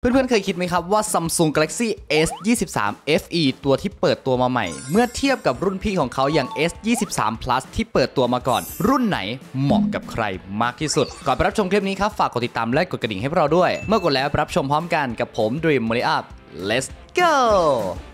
เพื่อนๆ เคยคิดไหมครับว่า Samsung Galaxy S 23 FE ตัวที่เปิดตัวมาใหม่ เมื่อเทียบกับรุ่นพี่ของเขาอย่าง S 23 Plus ที่เปิดตัวมาก่อน รุ่นไหนเหมาะกับใครมากที่สุด ก่อนไปรับชมคลิปนี้ครับ ฝากกดติดตามและกดกระดิ่งให้พวกเราด้วย เมื่อกดแล้วรับชมพร้อมกันกับผม Dream m o n i Up Let's go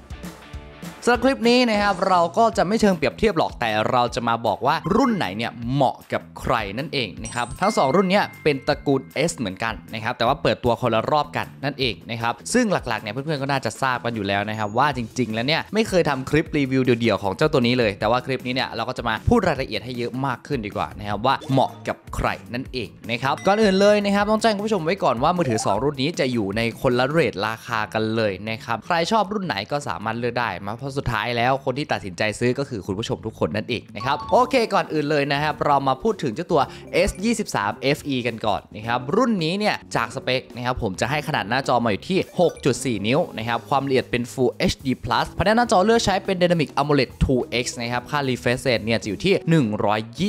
สำหรับคลิปนี้นะครับเราก็จะไม่เชิงเปรียบเทียบหรอกแต่เราจะมาบอกว่ารุ่นไหนเนี่ยเหมาะกับใครนั่นเองนะครับทั้ง 2 รุ่นเนี้ยเป็นตระกูล S เหมือนกันนะครับแต่ว่าเปิดตัวคนละรอบกันนั่นเองนะครับซึ่งหลักๆเนี่ยเพื่อนๆก็น่าจะทราบกันอยู่แล้วนะครับว่าจริง ๆ แล้วเนี่ยไม่เคยทำคลิปรีวิวเดี่ยวๆของเจ้าตัวนี้เลย แต่ว่าคลิปนี้เนี่ยเราก็จะมาพูดรายละเอียดให้เยอะมากขึ้นดีกว่านะครับว่าเหมาะกับใครนั่นเองนะครับก่อนอื่นเลยนะครับต้องแจ้งคุณผู้ชมไว้ก่อนว่ามือถือ 2 รุ่นนี้จะอยู่ในคนละเรทราคากันเลยนะครับใครชอบรุ่นไหนก็สามารถเลือกได้มาเพราะสุดท้ายแล้วคนที่ตัดสินใจซื้อก็คือคุณผู้ชมทุกคนนั่นเองนะครับโอเคก่อนอื่นเลยนะครับเรามาพูดถึงเจ้าตัว S23 FE กันก่อนนะครับรุ่นนี้เนี่ยจากสเปคนะครับผมจะให้ขนาดหน้าจอมาอยู่ที่ 6.4 นิ้วนะครับความละเอียดเป็น Full HD Plus ภายในหน้าจอเลือกใช้เป็น Dynamic AMOLED 2X นะครับค่า refresh rate เนี่ยจะอยู่ที่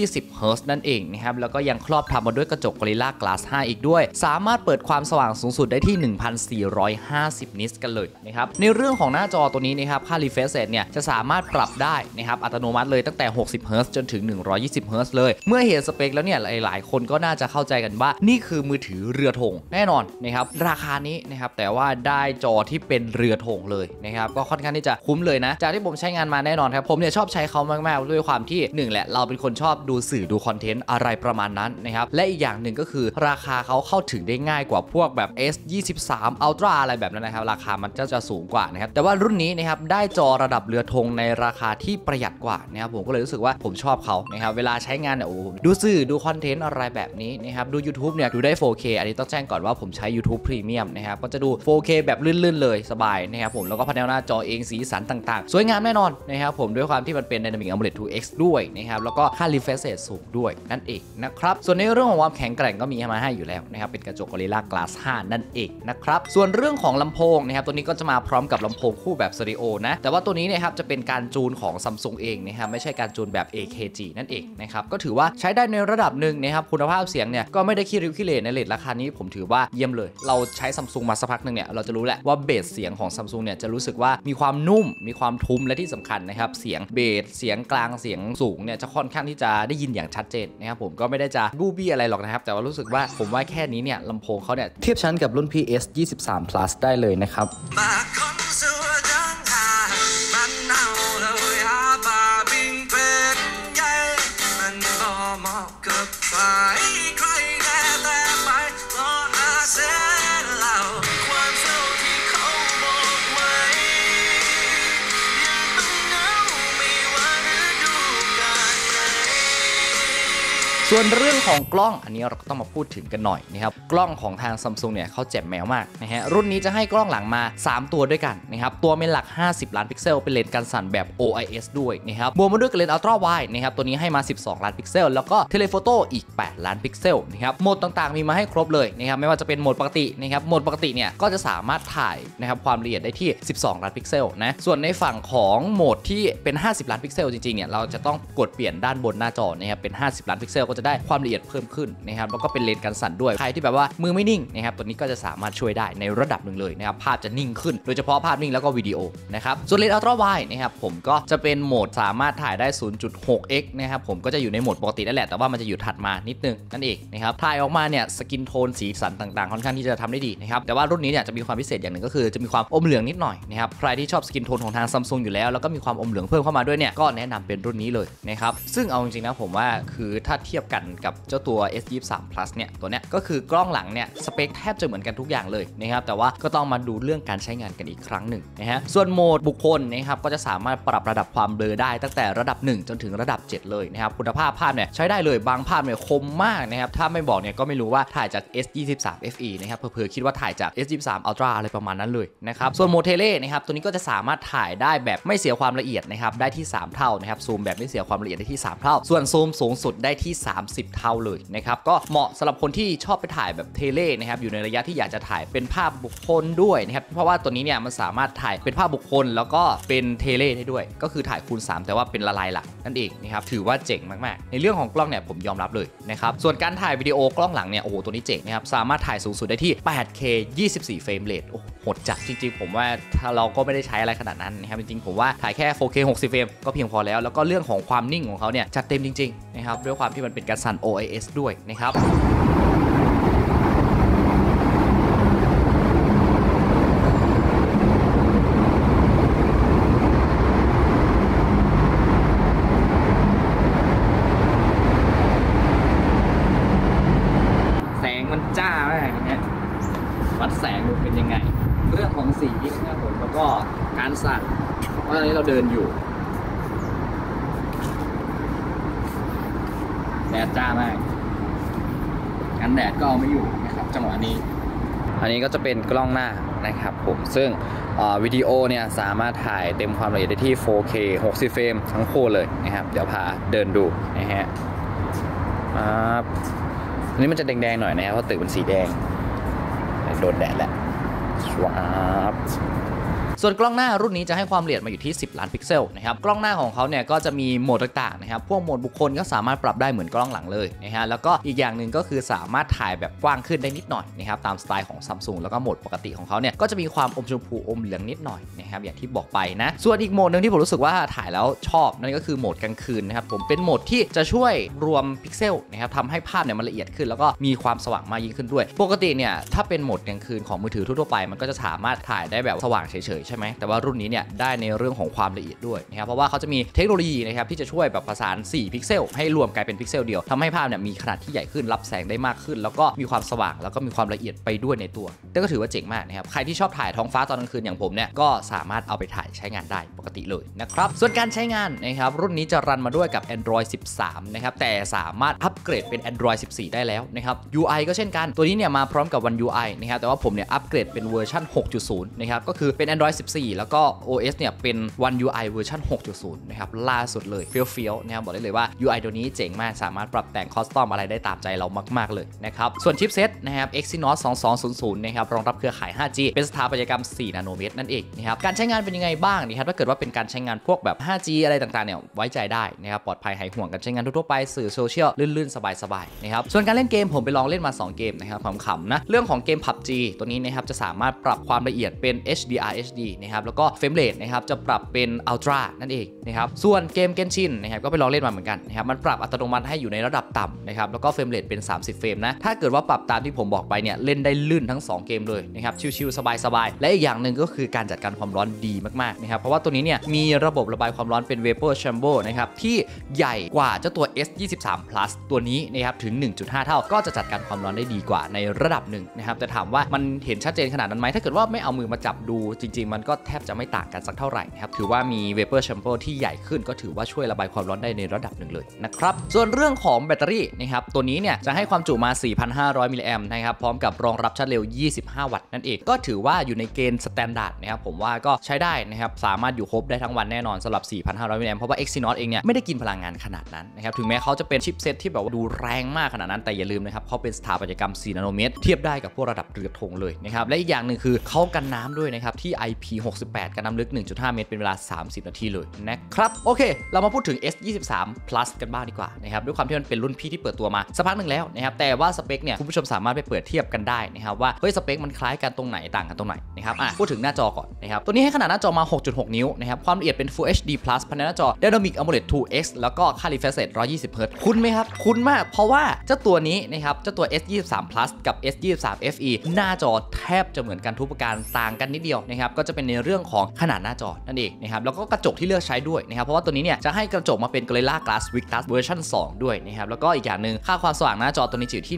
120 Hz นั่นเองนะครับแล้วก็ยังครอบทำมาด้วยกระจก Gorilla Glass 5 อีกด้วย สามารถเปิดความสว่างสูงสุดได้ที่ 1,450 นิตกันเลยนะครับในเรื่องของหน้าจอตัวนี้นะครับค่า refresh เนี่ยจะสามารถปรับได้นะครับอัตโนมัติเลยตั้งแต่ 60 Hz จนถึง 120 Hz เลย เมื่อเห็นสเปคแล้วเนี่ยหลาย ๆ คนก็น่าจะเข้าใจกันว่า นี่คือมือถือเรือธงแน่นอนนะครับราคานี้นะครับแต่ว่าได้จอที่เป็นเรือธงเลยนะครับก็ค่อนข้างที่จะคุ้มเลยนะ จากที่ผมใช้งานมาแน่นอนครับผมเนี่ยชอบใช้เขามาก ๆ ด้วยความที่หนึ่งแหละ เราเป็นคนชอบดูสื่อดูคอนเทนต์อะไรประมาณนั้นนะครับและอีกอย่างหนึ่งก็คือราคาเขาเข้าถึงได้ง่ายกว่าพวกแบบ S 23 Ultra อะไรแบบนั้นนะครับราคามันจะจะสูงกว่านะครับแต่ว่ารุ่นนี้นะครับได้จอระระดับเรือธงในราคาที่ประหยัดกว่านะครับผมก็เลยรู้สึกว่าผมชอบเขานะครับเวลาใช้งานเนี่ยโอ้ดูสื่อดูคอนเทนต์อะไรแบบนี้นะครับดู YouTube เนี่ยดูได้ 4K อันนี้ต้องแจ้งก่อนว่าผมใช้ YouTube Premium นะครับก็จะดู 4K แบบลื่นๆเลยสบายนะครับผมแล้วก็พันหน้าจอเองสีสันต่างๆ สวยงามแน่นอนนะครับผมด้วยความที่มันเป็น Dynamic AMOLED 2X ด้วยนะครับแล้วก็ค่า refresh rate สูงด้วยนั่นเองนะครับส่วนในเรื่องของความแข็งแกร่งก็มีมาให้อยู่แล้วนะครับเป็นกระจก Gorilla Glass 5 นั่นเองนะครับส่วนเรื่องของลำโพงนะครับตัวนี้ก็จะมาพร้อมกับลำโพงคู่แบบสเตอริโอนะแต่ว่าตัวนี้นะครับจะเป็นการจูนของ Samsung เองนะครับไม่ใช่การจูนแบบ AKG นั่นเองนะครับก็ถือว่าใช้ได้ในระดับหนึ่งนะครับคุณภาพเสียงเนี่ยก็ไม่ได้ขี้ริ้วขี้เหร่ในเลทราคานี้ผมถือว่าเยี่ยมเลย เราใช้ซัมซุงมาสักพักหนึ่งเนี่ยเราจะรู้แหละว่าเบสเสียงของซัมซุงเนี่ยจะรู้สึกว่ามีความนุ่มมีความทุ้มและที่สำคัญนะครับเสียงเบสเสียงกลางเสียงสูงเนี่ยจะค่อนข้างที่จะได้ยินอย่างชัดเจนนะครับผมก็ไม่ได้จะบูบี้อะไรหรอกนะครับแต่ว่ารู้สึกว่าผมว่าแค่นี้เนี่ยลำโพงเขาเนี่ยเทียบชั้นกับรุ่น PS 23 plus ได้เลยนะครับ ส่วนเรื่องของกล้องอันนี้เราก็ต้องมาพูดถึงกันหน่อยนะครับกล้องของทางซัมซุงเนี่ยเขาเจ็บแมวมากนะฮะรุ่นนี้จะให้กล้องหลังมา 3 ตัวด้วยกันนะครับตัวเลนส์หลัก 50 ล้านพิกเซล เป็นเลนส์กันสั่นแบบ OIS ด้วยนะครับบวกมาด้วยกับเลนส์ Ultra Wide นะครับตัวนี้ให้มา 12 ล้านพิกเซล แล้วก็ Telephoto อีก 8 ล้านพิกเซลนะครับโหมดต่างๆมีมาให้ครบเลยนะครับไม่ว่าจะเป็นโหมดปกตินะครับโหมดปกติเนี่ยก็จะสามารถถ่ายนะครับความละเอียดได้ที่ 12 ล้านพิกเซลนะส่วนในฝั่งของโหมดที่เป็น 50 ล้านพิกเซลจริงๆเนี่ยเราจะต้องกดเปลี่ยนด้านบนหน้าจอนะครับเป็น 50 ล้านพิกเซลก็จะได้ความละเอียดเพิ่มขึ้นนะครับแล้วก็เป็นเลนส์กันสั่นด้วยใครที่แบบว่ามือไม่นิ่งนะครับตัวนี้ก็จะสามารถช่วยได้ในระดับหนึ่งเลยนะครับภาพจะนิ่งขึ้น โดยเฉพาะภาพนิ่งแล้วก็วิดีโอนะครับส่วนเลนส์ Ultra Wide นะครับผมก็จะเป็นโหมดสามารถถ่ายได้ 0.6x นะครับผมก็จะอยู่ในโหมดปกตินั่นแหละแต่ว่ามันจะอยู่ถัดมานิดนึงนั่นเองนะครับถ่ายออกมาเนี่ย skin tone สีสันต่างๆ ค่อนข้างที่จะทำได้ดีนะครับแต่ว่ารุ่นนี้เนี่ยจะมีความพิเศษอย่างหนึ่งก็คือจะมีความอมเหลืองนิดหน่อยนะครับใครที่ชอบ skin tone ของทางซัมซุงอยู่แล้วแล้วก็มีความอมเหลืองเพิ่มเข้ามาด้วยเนี่ยก็แนะนำเป็นรุ่นนี้เลยนะครับซึ่งเอาจริงๆนะผมว่าคือถ้าเทียบกันกับเจ้าตัว S23 Plus เนี่ยตัวเนี้ยก็คือกล้องหลังเนี่ยสเปคแทบจะเหมือนกันทุกอย่างเลยนะครับแต่ว่าก็ต้องมาดูเรื่องการใช้งานกันอีกครั้งหนึ่งนะฮะส่วนโหมดบุคคลนะครับก็จะสามารถปรับระดับความเบลอได้ตั้งแต่ระดับ 1 จนถึงระดับ 7 เลยนะครับคุณภาพภาพเนี่ยใช้ได้เลยบางภาพเนี่ยคมมากนะครับถ้าไม่บอกเนี่ยก็ไม่รู้ว่าถ่ายจาก S23 FE นะครับเผื่อๆคิดว่าถ่ายจาก S23 Ultra อะไรประมาณนั้นเลยนะครับส่วนโหมดเทเลนะครับตัวนี้ก็จะสามารถถ่ายได้แบบไม่เสียความละเอียดนะครับได้ที่ 3 เท่านะครับซูมแบบไม่เสียความละเอียดได้ที่ 3 เท่า ส่วนซูมสูงสุดได้ที่30 เท่าเลยนะครับก็เหมาะสำหรับคนที่ชอบไปถ่ายแบบเทเลนะครับอยู่ในระยะที่อยากจะถ่ายเป็นภาพบุคคลด้วยนะครับเพราะว่าตัวนี้เนี่ยมันสามารถถ่ายเป็นภาพบุคคล แล้วก็เป็นเทเลได้ด้วย ก็คือถ่ายคูณ 3 แต่ว่าเป็นละลายหลังนั่นเองนะครับถือว่าเจ๋งมากๆ ในเรื่องของกล้องเนี่ยผมยอมรับเลยนะครับส่วนการถ่ายวิดีโอกล้องหลังเนี่ยโอ้โหตัวนี้เจ๋งนะครับสามารถถ่ายสูงสุดได้ที่ 8K 24 เฟรมเรทโอ้โหโหดจัดจริงๆ ผมว่าถ้าเราก็ไม่ได้ใช้อะไรขนาดนั้นนะครับจริงๆผมว่าถ่ายแค่ 4K 60 เฟรมก็เพียงพอแล้ว แล้วก็เรื่องของความนิ่งของเขาเนี่ยจัดเต็มจริงๆนะครับด้วยความที่มันเป็นกับสั่น OIS ด้วยนะครับ แสงมันจ้ามากอย่างเงี้ยวัดแสงดูเป็นยังไง เรื่องของสีนะครับผมแล้วก็การสั่นเพราะตอนนี้เราเดินอยู่ แดดจ้ามากกันแดดก็เอาไม่อยู่นะครับจังหวะนี้อันนี้ก็จะเป็นกล้องหน้านะครับผมซึ่งวิดีโอเนี่ยสามารถถ่ายเต็มความละเอียดได้ที่ 4K 60 เฟรมทั้งคู่เลยนะครับเดี๋ยวพาเดินดูนะฮะครับอันนี้มันจะแดงๆหน่อยนะครับเพราะตึกเป็นสีแดง โดนแดดแหละสวาบ ส่วนกล้องหน้ารุ่นนี้จะให้ความละเอียดมาอยู่ที่ 10 ล้านพิกเซลนะครับกล้องหน้าของเขาเนี่ยก็จะมีโหมดต่างๆนะครับพวกโหมดบุคคลก็สามารถปรับได้เหมือนกล้องหลังเลยนะฮะแล้วก็อีกอย่างหนึ่งก็คือสามารถถ่ายแบบกว้างขึ้นได้นิดหน่อยนะครับตามสไตล์ของซัมซุงแล้วก็โหมดปกติของเขาเนี่ยก็จะมีความอมชมพูอมเหลืองนิดหน่อยนะครับอย่างที่บอกไปนะส่วนอีกโหมดหนึ่งที่ผมรู้สึกว่าถ่ายแล้วชอบนั่นก็คือโหมดกลางคืนนะครับผมเป็นโหมดที่จะช่วยรวมพิกเซลนะครับทำให้ภาพเนี่ยมันละเอียดขึ้น แล้วก็มีความสว่างมากยิ่งขึ้นด้วย ปกติเนี่ยถ้าเป็นโหมดกลางคืนของมือถือทั่วๆไปมันก็จะสามารถถ่ายได้แบบสว่างเฉยๆใช่ไหมแต่ว่ารุ่นนี้เนี่ยได้ในเรื่องของความละเอียดด้วยนะครับเพราะว่าเขาจะมีเทคโนโลยีนะครับที่จะช่วยแบบประสาน 4 พิกเซล ให้รวมกลายเป็นพิกเซลเดียวทำให้ภาพเนี่ยมีขนาดที่ใหญ่ขึ้นรับแสงได้มากขึ้น แล้วก็มีความสว่างแล้วก็มีความละเอียดไปด้วยในตัวแต่ก็ถือว่าเจ๋งมากนะครับใครที่ชอบถ่ายท้องฟ้าตอนกลางคืนอย่างผมเนี่ยก็สามารถเอาไปถ่ายใช้งานได้ปกติเลยนะครับส่วนการใช้งานนะครับรุ่นนี้จะ run มาด้วยกับ Android 13นะครับแต่สามารถอัปเกรดเป็น Android 14 ได้แล้วนะครับ UI ก็เช่นกันตัวนี้เนี่ยมาพร้อมกับ One UI นะครับแต่ว่าผมเนี่ยอัปเกรดเป็นเวอร์ชัน6.0นะครับก็คือเป็น Android 14 แล้วก็ OS เนี่ยเป็น One UI เวอร์ชัน6.0 นะครับ ล่าสุดเลยเฟี้ยวๆนะครับบอกได้เลยว่า UI ตัวนี้เจ๋งมาก สามารถปรับแต่ง custom อะไรได้ตามใจเรามาก ๆ เลยนะครับ ส่วนชิปเซตนะครับ Exynos 2200 นะครับ รองรับเครือข่าย 5G เป็นสถาปัตยกรรม 4 นาโนเมตรนั่นเองนะครับ การใช้งานเป็นยังไงบ้างนะครับถ้าเกิดว่าเป็นการใช้งานพวกแบบ 5G อะไรต่างๆเนี่ยไว้ใจได้นะครับปลอดภัยหายห่วงการใช้งานทั่วๆไปสื่อโซเชียลลื่นๆสบายๆนะครับส่วนการเล่นเกมผมไปลองเล่นมา 2 เกมนะครับขำๆนะเรื่องของเกม PUBG ตัวนี้นะครับจะสามารถปรับความละเอียดเป็น HDR HD นะครับแล้วก็ frame rate นะครับจะปรับเป็น Ultra นั่นเองนะครับส่วนเกม Genshin นะครับก็ไปลองเล่นมาเหมือนกันนะครับมันปรับอัตโนมัติให้อยู่ในระดับต่ำนะครับแล้วก็ frame rate เป็น 30 เฟรมนะถ้าเกิดว่าปรับตามที่ผมบอกไปเนี่ยเล่นได้ลื่นทั้ง 2 เกมเลยนะครับชิวๆสบายๆและอีกอย่างหนึ่งก็คือการจัดการความร้อนดีมากๆนะครับเพราะว่าตัวนี้เนี่ยมีระบบระบายความร้อนเป็น Vapor Chamber นะครับที่ใหญ่กว่าเจ้าตัว S23 Plus ตัวนี้นะครับถึง 1.5 เท่า ก็จะจัดการความร้อนได้ดีกว่าในระดับหนึ่งนะครับแต่ถามว่ามันเห็นชัดเจนขนาดนั้นไหมถ้าเกิดว่าไม่เอามือมาจับดูจริงๆมันก็แทบจะไม่ต่างกันสักเท่าไหร่นะครับถือว่ามี Vapor Chamber ที่ใหญ่ขึ้นก็ถือว่าช่วยระบายความร้อนได้ในระดับหนึ่งเลยนะครับส่วนเรื่องของแบตเตอรี่นะครับตัวนี้เนี่ยจะให้ความจุมา 4,500 มิลลิแอมนะครับพร้อมกับรองรับชาร์จเร็ว 25 วัตต์นั่นเองก็ถือว่าอยู่ในเกณฑ์ standard นะครับผมว่าก็ใช้ได้นะครับสามารถอยู่ครบได้ทั้งวันแน่นอนสำหรับ 4,500 มิลลิแอมเพราะว่า Exynos เองเนี่ยไม่ได้กินพลังงานขนาดนั้นนะครับถึงแม้เขาจะเป็นชิปเซตที่แบบว่าดูแรงมากขนาดนั้นแต่อย่าลืมนะครับเขาเป็นสถาปัตยกรรม4นาโนเมตรเทียบได้กับพวกระดับเรือธงเลยนะครับและอีกอย่างหนึ่งคือเขากันน้ำด้วยนะครับที่ P68 กันน้ำลึก 1.5 เมตร เป็นเวลา 30 นาทีเลยนะครับ โอเค เรามาพูดถึง S23 Plus กันบ้างดีกว่านะครับ ด้วยความที่มันเป็นรุ่นพี่ที่เปิดตัวมาสักพักหนึ่งแล้วนะครับ แต่ว่าสเปคเนี่ย คุณผู้ชมสามารถไปเปิดเทียบกันได้นะครับว่า เฮ้ย สเปคมันคล้ายกันตรงไหนต่างกันตรงไหนนะครับอะพูดถึงหน้าจอก่อนนะครับ ตัวนี้ให้ขนาดหน้าจอมา 6.6 นิ้วนะครับ ความละเอียดเป็น Full HD Plus ภายในหน้าจอ Dynamic AMOLED 2X แล้วก็ค่า refresh rate 120 Hz คุ้นไหมครับคุ้นมาก เพราะว่าเจ้าตัวนี้นะครับเจ้าตัว S23 Plus กับ S23 FE หน้าจอแทบจะเหมือนกันทุกประการต่างกันนิดเดียวนะครับก็จะเป็นในเรื่องของขนาดหน้าจอนั่นเองนะครับแล้วก็กระจกที่เลือกใช้ด้วยนะครับเพราะว่าตัวนี้เนี่ยจะให้กระจกมาเป็น Gorilla Glass Victus เวอร์ชัน2ด้วยนะครับแล้วก็อีกอย่างหนึ่งค่าความสว่างหน้าจอตัวนี้จะอยู่ที่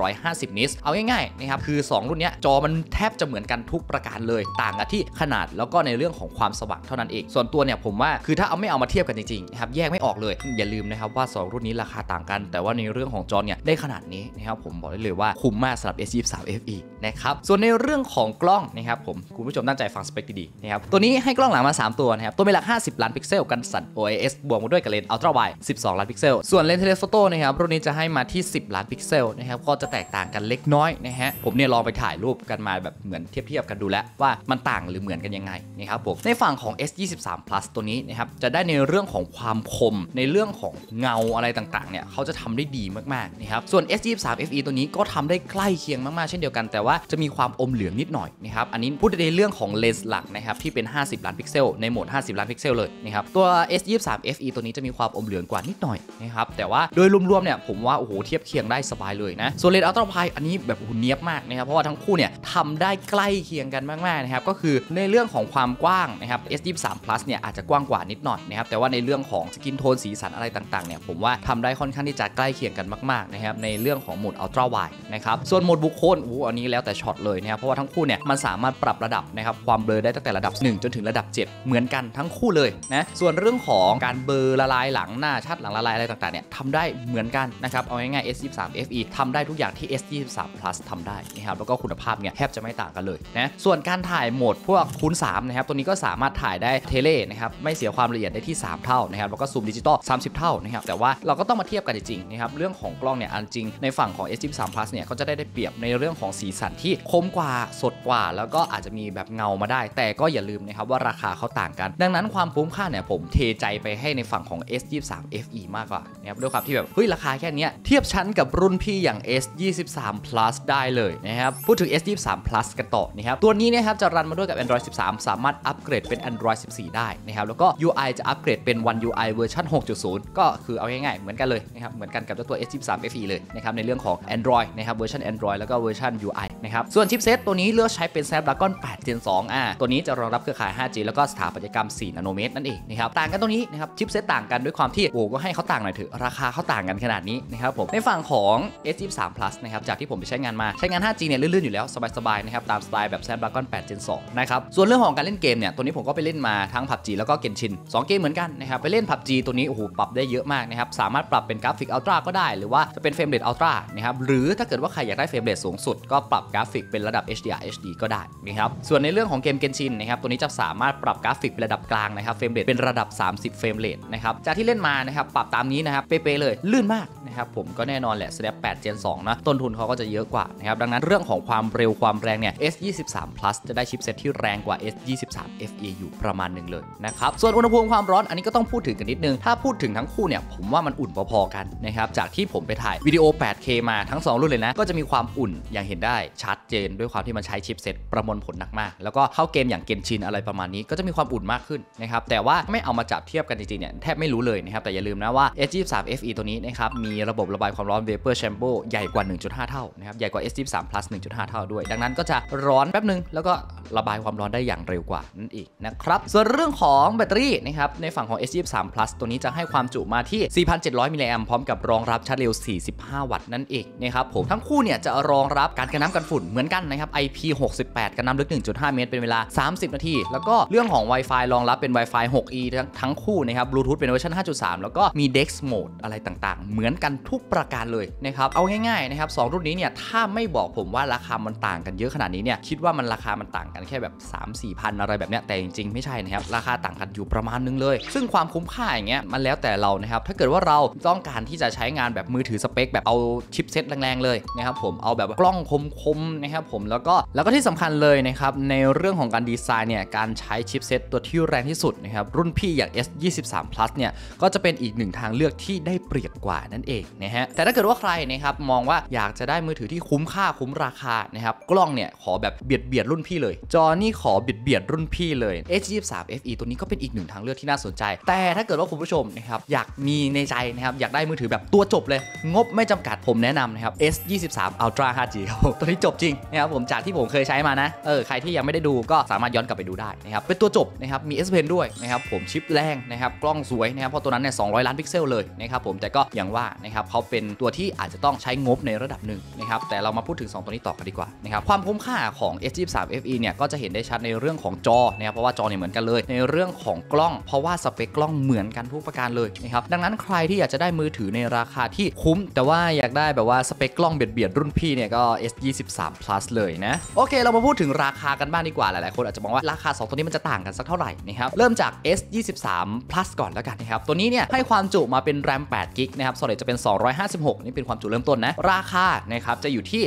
1750 นิตเอาง่ายๆนะครับคือ 2 รุ่นนี้จอมันแทบจะเหมือนกันทุกประการเลย ต่างกันที่ขนาดแล้วก็ในเรื่องของความสว่างเท่านั้นเอง ส่วนตัวเนี่ยผมว่าคือถ้าเอาไม่เอามาเทียบกันจริงๆนะครับแยกไม่ออกเลยอย่าลืมนะครับว่า 2 รุ่นนี้ราคาต่างกัน แต่ว่าในเรื่องของจอเนี่ยได้ขนาดนี้นะครับผมบอกได้เลยว่าคุ้มมากสำหรับ S23 FE นะครับส่วนในเรื่องของกล้องนะครับผมคุณผู้ชมตั้งใจฟังสเปคดีๆนะครับตัวนี้ให้กล้องหลังมา 3 ตัวนะครับตัว main หลัก 50 ล้านพิกเซลกันสั่น OIS บวกมาด้วยกับเลนส์ Ultra Wide 12 ล้านพิกเซล ส่วนเลนส์ telephoto นะครับรุ่นนี้จะให้มาที่ 10 ล้านพิกเซลนะครับก็จะแตกต่างกันเล็กน้อยนะฮะผมเนี่ยลองไปถ่ายรูปกันมาแบบเหมือนเทียบๆกันดูแล้วว่ามันต่างหรือเหมือนกันยังไงนะครับผมในฝั่งของ S23 Plus ตัวนี้นะครับจะได้ในเรื่องของความคมในเรื่องของเงาอะไรต่างๆเนี่ยเขาจะทำได้ดีมากๆนะครับส่วน S23 FE ตัวนี้ก็ทำได้ใกล้เคียงมากๆเช่นเดียวกัน แต่ว่าจะมีความอมเหลืองนิดหน่อยนะครับอันนี้พูดในเรื่องของเลนส์หลักนะครับที่เป็น 50 ล้านพิกเซลในโหมด 50 ล้านพิกเซลเลยนะครับตัว S23 FE ตัวนี้จะมีความอมเหลืองกว่านิดหน่อยนะครับแต่ว่าโดยรวมๆเนี่ยผมว่าโอ้โหเทียบเคียงได้สบายเลยนะส่วนเลนส์ Ultra Wide อันนี้แบบโอ้โหเนี้ยบมากนะครับเพราะว่าทั้งคู่เนี่ยทำได้ใกล้เคียงกันมากๆนะครับก็คือในเรื่องของความกว้างนะครับ S23 Plus เนี่ยอาจจะกว้างกว่านิดหน่อยนะครับแต่ว่าในเรื่องของ skin tone สีสันอะไรต่างๆเนี่ยผมว่าทำได้ค่อนข้างที่จะใกล้เคียงกันมากๆนะครับในเรื่องของโหมด Ultra Wide นะครับส่วนโหมดบุคคลอู้อันนี้แล้วแต่ช็อตเลยนะครับเพราะว่าทั้งคู่เนี่ยมันสามารถปรับระดับนะครับความเบลอได้ตั้งแต่ระดับ 1 จนถึงระดับ 7 เหมือนกันทั้งคู่เลยนะส่วนเรื่องของการเบลอละลายหลังหน้าชัดหลังละลายอะไรต่างๆเนี่ยทำได้เหมือนกันนะครับเอาง่ายๆ S23 FE ทำได้ทุกอย่างที่ S23 Plus ทำได้นะครับแล้วก็คุณภาพเนี่ยแทบจะไม่ต่างกันเลยนะส่วนการถ่ายโหมดพวกคูณ3นะครับตัวนี้ก็สามารถถ่ายได้ tele นะครับไม่เสียความละเอียดได้ที่ 3 เท่านะครับแล้วก็ซูมดิจิตอล30 เท่านะครับแต่ว่าเราก็ต้องมาเทียบกันจริงๆนะครับเรื่องของกล้องเนี่ยอันจริงในฝั่งของ S23 Plus เนี่ยเขาจะได้ได้เปรียบในเรื่องของสีสันที่คมกว่าสดกว่า แล้วก็อาจจะมีแบบเงามาได้แต่ก็อย่าลืมนะครับว่าราคาเขาต่างกัน ดังนั้นความคุ้มค่าเนี่ยผมเทใจไปให้ในฝั่งของ S23 FE มากกว่านะครับด้วยความที่แบบเฮ้ยราคาแค่นี้เทียบชั้นกับรุ่นพี่อย่าง S23 Plus ได้เลยนะครับพูดถึง S23 Plus กันต่อนะครับตัวนี้นะครับจะรันมาด้วยกับ Android 13 สามารถอัปเกรดเป็น Android 14 ได้นะครับแล้วก็ UI จะอัปเกรดเป็น One UI เวอร์ชัน6.0 ก็คือเอาง่ายๆเหมือนกันเลยนะครับเหมือนกันกับตัว S23 FE เลยนะครับในเรื่องของ Android นะครับเวอร์ชัน Android แล้วก็เวอร์ชัน UI นะครับส่วนชิปเซตตัวนี้เลือกใช้เป็น Snapdragon 8 Gen 2อ่าตัวนี้จะรองรับเครือข่าย 5G แล้วก็สถาปัตยกรรม 4 นาโนเมตรนั่นเองนะครับต่างกันตรงนี้นะครับชิปเซตต่างกันด้วยความที่โอ้ก็ให้เขาต่างหน่อยเถอะราคาเขาต่างกันขนาดนี้นะครับผมในฝั่งของ S23 Plus นะครับจากที่ผมไปใช้งานมาใช้งาน 5G เนี่ยลื่นๆอยู่แล้วสบายๆนะครับตามสไตล์แบบ Snapdragon 8 Gen 2นะครับส่วนเรื่องของการเล่นเกมเนี่ยตัวนี้ผมก็ไปเล่นมาทั้ง PUBG แล้วก็ Genshin 2เกมเหมือนกันนะครับไปเล่น PUBG ตัวนี้โอ้โหปรับได้เยอะมากนะครับสามารถปรับเป็นกราฟิก Ultra ก็ได้ หรือว่าจะเป็น frame rate Ultra นะครับหรือถ้าเกิดว่าใครอยากได้ frame rate สูงสุด ก็ปรับกราฟิกเป็นระดับ HDR HD ก็ได้นะครับส่วนในเรื่องของเกม Genshin นะครับตัวนี้จะสามารถปรับกราฟิกเป็นระดับกลางนะครับ frame rate เป็นระดับ 30 frame rate นะครับจากที่เล่นมานะครับปรับตามนี้นะครับเป๊ะๆเลยลื่นมากนะครับผมก็แน่นอนแหละ Snap 8 Gen 2นะต้นทุนเขาก็จะเยอะกว่านะครับดังนั้นเรื่องของความเร็วความแรงเนี่ย S23 Plus จะได้ชิปเซ็ตที่แรงกว่า S23 FE อยู่ประมาณหนึ่งเลยนะครับส่วนอุณหภูมิความร้อนอันนี้ก็ต้องพูดถึงกันนิดนึง ถ้าพูดถึงทั้งคู่เนี่ยผมว่ามันอุ่นพอๆกันนะครับจากที่ผมไปถ่ายวิดีโอ 8K มาทั้ง 2 รุ่นเลยนะก็จะมีความอุ่นอย่างเห็นได้ชัดเจน ด้วยความที่มันใช้ชิปเซ็ตประมวลผลหนักมาก แล้วก็เข้าเกมอย่างเกนชินอะไรประมาณนี้ก็จะมีความอุ่นมากขึ้นนะครับแต่ว่าไม่เอามาจับเทียบกันจริงๆเนี่ยแทบไม่รู้เลยนะครับแต่อย่าลืมนะว่า S23 FE ตัวนี้นะครับมีระบบระบายความร้อน Vapor Chamber ใหญ่กว่า 1.5 เท่านะครับใหญ่กว่า S23 Plus 1.5 เท่าด้วย ดังนั้นก็จะร้อนแป๊บนึง แล้วก็ระบายความร้อนได้อย่างเร็วกว่านั่นเองนะครับส่วนเรื่องของแบตเตอรี่นะครับในฝั่งของ S23 Plus ตัวนี้จะให้ความจุมาที่ 4,700 มิลลิแอมพร้อมกับรองรับชาร์จเร็ว 45 วัตต์นั่นเองนะครับผมทั้งคู่เนี่ยจะรองรับการกันน้ำกันฝุ่นเหมือนกันนะครับ IP68 กันน้ำลึก 1.5 เมตรเป็นเวลา 30 นาที แล้วก็เรื่องของ Wi-Fi รองรับเป็น Wi-Fi 6E ทั้งทั้งคู่นะครับ Bluetooth เป็นเวอร์ชัน5.3 แล้วก็มี Dex Mode อะไรต่างๆ เหมือนกันทุกประการเลยนะครับ เอาง่ายๆนะครับสองรุ่นนี้เนี่ย ถ้าไม่บอกผมว่าราคามันต่างกันเยอะขนาดนี้เนี่ย คิดว่ามันราคามันต่างกันแค่แบบ 3-4พันอะไรแบบเนี้ย แต่จริงๆ ไม่ใช่นะครับ ราคาต่างกันอยู่ประมาณนึงเลย ซึ่งความคุ้มค่าอย่างเงี้ย มันแล้วแต่เรานะครับ ถ้าเกิดว่าเราต้องการที่จะใช้งานแบบมือถือสเปคแบบเอาชิปเซ็ตแรงๆเลยนะครับผม เอาแบบกล้องคมๆนะครับผม แล้วก็ แล้วก็ที่สำคัญเลยนะครับ ในเรื่องของการดีไซน์เนี่ยการใช้ชิปเซตตัวที่แรงที่สุดนะครับรุ่นพี่อย่าง S23 Plus เนี่ยก็จะเป็นอีกหนึ่งทางเลือกที่ได้เปรียบกว่านั่นเองนะฮะแต่ถ้าเกิดว่าใครนะครับมองว่าอยากจะได้มือถือที่คุ้มค่าคุ้มราคานะครับกล้องเนี่ยขอแบบเบียดเบียดรุ่นพี่เลย จอนี่ขอเบียดเบียดรุ่นพี่เลย S23 FE ตัวนี้ก็เป็นอีกหนึ่งทางเลือกที่น่าสนใจ แต่ถ้าเกิดว่าคุณผู้ชมนะครับอยากมีในใจนะครับอยากได้มือถือแบบตัวจบเลย งบไม่จำกัดผมแนะนำนะครับ S23 Ultra 5G ครับตัวนี้จบจริงนะครับผมจากที่ผมเคยใช้มานะเออใครที่ยังไม่ได้ดูก็สามารถย้อนกลับไปดูได้นะครับเป็นตัวจบนะครับมี S Pen ด้วยนะครับผมชิปแรงนะครับกล้องสวยนะครับเพราะตัวนั้นเนี่ย200 ล้านพิกเซลเลยนะครับผมแต่ก็อย่างว่านะครับเขาเป็นตัวที่อาจจะต้องใช้งบในระดับหนึ่งนะครับแต่เรามาพูดถึง 2 ตัวนี้ต่อกันดีกว่านะครับความคุ้มค่าของ S23 FE เนี่ยก็จะเห็นได้ชัดในเรื่องของจอนะครับเพราะว่าจอเนี่ยเหมือนกันเลย ในเรื่องของกล้อง เพราะว่าสเปคกล้องเหมือนกันทุกประการเลยนะครับดังนั้นใครที่อยากจะได้มือถือในราคาที่คุ้ม แต่ว่าอยากได้แบบว่าสเปคกล้องเบียดเบียดรุ่นพี่เนี่ยก็ S23 Plus เลยนะโอเค เรามาพูดถึงราคากันบ้างดีกว่าหลายๆ คนอาจจะมองว่าราคา 2 ตัวนี้มันจะต่างกันสักเท่าไหร่นะครับเริ่มจาก S23 Plus ก่อนแล้วกันนะครับตัวนี้เนี่ยให้ความจุมาเป็น RAM 8 g b นะครับ storage จะเป็น 256 นี่เป็นความจุเริ่มต้นนะ ราคานะครับจะอยู่ที่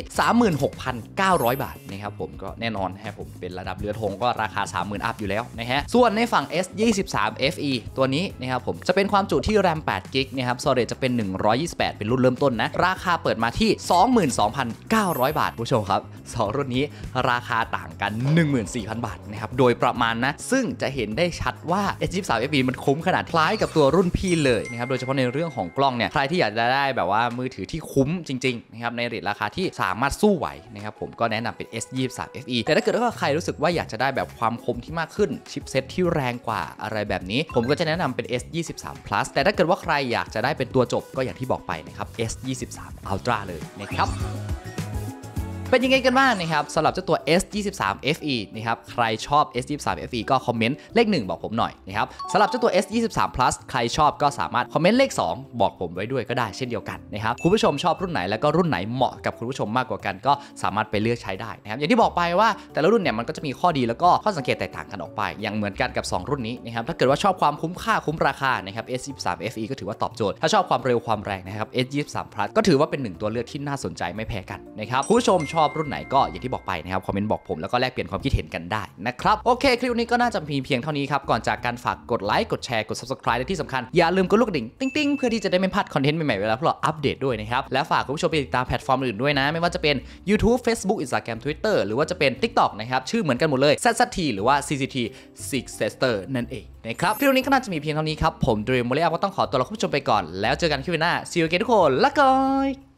36,900 บาทนะครับผมก็แน่นอนนะผมเป็นระดับเรือธงก็ราคา 30,000 อัพอยู่แล้วนะฮะส่วนในฝั่ง S23 FE ตัวนี้นะครับผมจะเป็นความจุที่ RAM 8 g b นะครับ storage จะเป็น 128 เป็นรุ่นเริ่มต้นนะราคาเปิดมาที่ 22,900 บาทผู้ชมครับ2รุ่นนี้ราคาต่างกัน4,000 บาทนะครับ โดยประมาณนะ ซึ่งจะเห็นได้ชัดว่า S23 FE มันคุ้มขนาดคล้ายกับตัวรุ่นพี่เลยนะครับ โดยเฉพาะในเรื่องของกล้องเนี่ย ใครที่อยากจะได้แบบว่ามือถือที่คุ้มจริงๆนะครับในเรทราคาที่สามารถสู้ไหวนะครับผมก็แนะนำเป็น S23 FE แต่ถ้าเกิดว่าใครรู้สึกว่าอยากจะได้แบบความคมที่มากขึ้นชิปเซ็ตที่แรงกว่าอะไรแบบนี้ ผมก็จะแนะนำเป็น S23 Plus แต่ถ้าเกิดว่าใครอยากจะได้เป็นตัวจบก็อย่างที่บอกไปนะครับ S23 Ultra เลยนะครับ เป็นยังไงกันบ้างนะครับสำหรับเจ้าตัว S23 FE นะครับใครชอบ S23 FE ก็คอมเมนต์เลข 1 บอกผมหน่อยนะครับสำหรับเจ้าตัว S23 Plus ใครชอบก็สามารถคอมเมนต์เลข 2 บอกผมไว้ด้วยก็ได้เช่นเดียวกันนะครับคุณผู้ชมชอบรุ่นไหนแล้วก็รุ่นไหนเหมาะกับคุณผู้ชมมากกว่ากัน ก็สามารถไปเลือกใช้ได้นะครับอย่างที่บอกไปว่าแต่ละรุ่นเนี่ยมันก็จะมีข้อดีแล้วก็ข้อสังเกตแตกต่างกันออกไป อย่างเหมือนกันกับ 2 รุ่นนี้นะครับถ้าเกิดว่าชอบความคุ้มค่าคุ้มราคานะครับ S23 FE ก็ถือว่าตอบโจทย์ถ้าชอบความเร็วความแรงนะครับ S23 Plus ก็ถือว่าเป็นหนึ่งตัวเลือกที่น่าสนใจไม่แพ้กันนะครับคุณผู้ชมชอบอบรุ่นไหนก็อย่างที่บอกไปนะครับคอมเมนต์บอกผมแล้วก็แลกเปลี่ยนความคิดเห็นกันได้นะครับโอเค คลิปนี้ก็น่าจะมีเพียงเท่านี้ครับก่อนจากกันฝากกดไลค์กดแชร์กด subscribe และที่สำคัญอย่าลืมกดลูกกระดิ่งติ๊งๆเพื่อที่จะได้ไม่พลาดคอนเทนต์ใหม่ๆเวลาพวกเราอัปเดตด้วยนะครับและฝากคุณผู้ชมไปติดตามแพลตฟอร์มอื่นด้วยนะ ไม่ว่าจะเป็น YouTube Facebook Instagram Twitter หรือว่าจะเป็น TikTok นะครับชื่อเหมือนกันหมดเลย ZZT หรือว่า CCT Six Sister นั่นเองนะครับคลิปนี้ก็น่าจะมีเพียงเท่านี้ครับผมดรีมโมเลียก็ต้องขอตัวลาคุณผู้ชมไปก่อนแล้วเจอกันคลิปหน้า See you again ทุกคนละก่อย